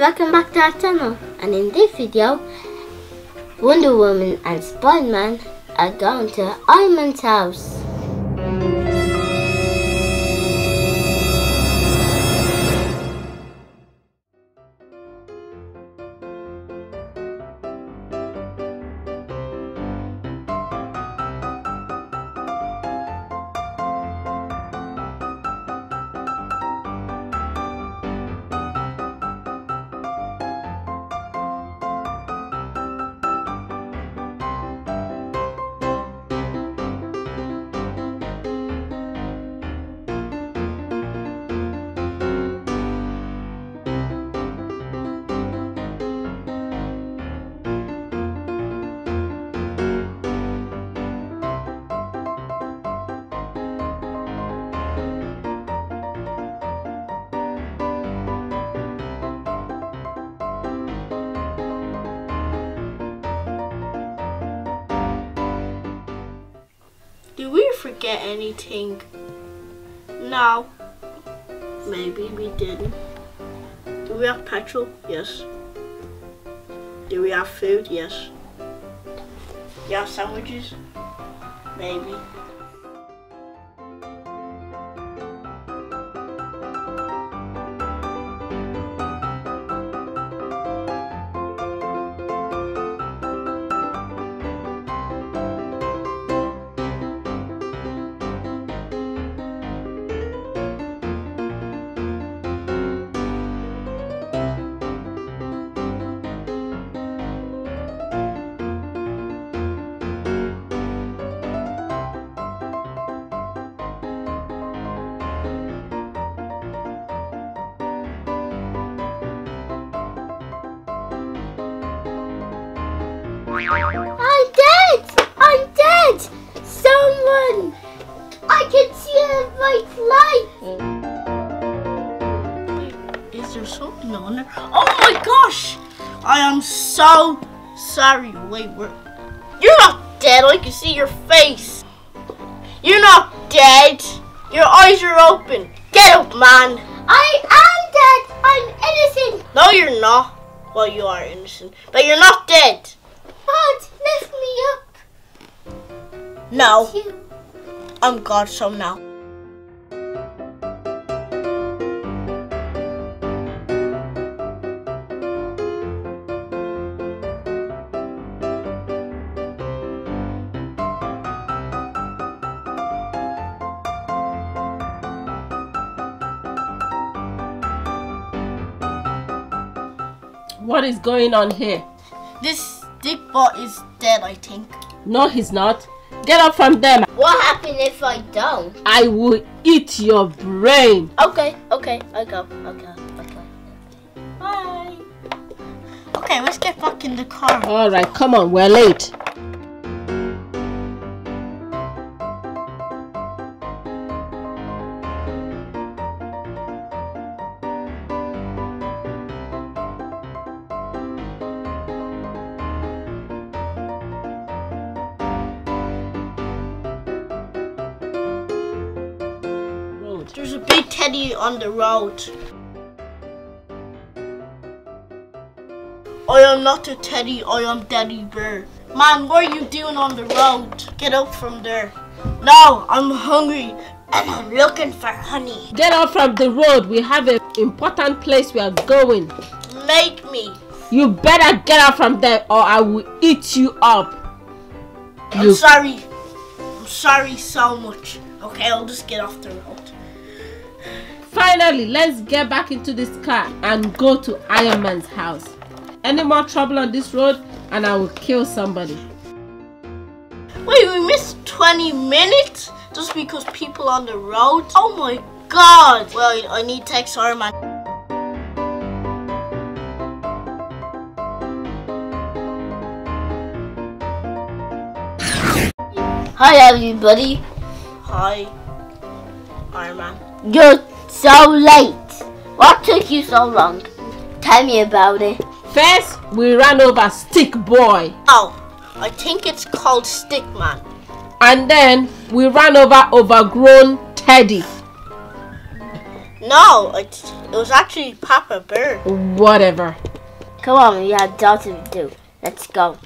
welcome back to our channel and in this video Wonder Woman and Spider-Man are going to Iron Man's house. Forget anything? No. Maybe we didn't. Do we have petrol? Yes. Do we have food? Yes. Do you have sandwiches? Maybe. I'm dead! I'm dead! Someone! I can see a white light! Is there something on there? Oh my gosh! I am so sorry. Wait, where? You're not dead. I can see your face. You're not dead. Your eyes are open. Get up, man. I am dead! I'm innocent! No, you're not. Well, you are innocent, but you're not dead. God, lift me up! No, You. I'm God, so now. What is going on here? This stick bot is dead, I think. No, he's not. Get up from them. What happened if I don't? I will eat your brain. Okay, okay, I go, I go. Bye. Okay, let's get back in the car. All right, come on, we're late. Teddy on the road. I am not a teddy, I am Daddy Bear. Man, what are you doing on the road? Get up from there. No, I'm hungry and I'm looking for honey. Get up from the road. We have an important place we are going. Make me. You better get up from there or I will eat you up. I'm sorry. I'm sorry so much. Okay, I'll just get off the road. Finally, let's get back into this car and go to Iron Man's house. Any more trouble on this road and I will kill somebody. Wait, we missed 20 minutes just because people on the road? Oh my god! Well, I need to text Iron man. Hi everybody. Hi, Iron Man. You're so late. What took you so long? Tell me about it. First, we ran over Stick Boy. Oh, I think it's called Stickman. And then we ran over overgrown Teddy. No, it's, it was actually Papa Bird. Whatever. Come on, we have jobs to do. Let's go.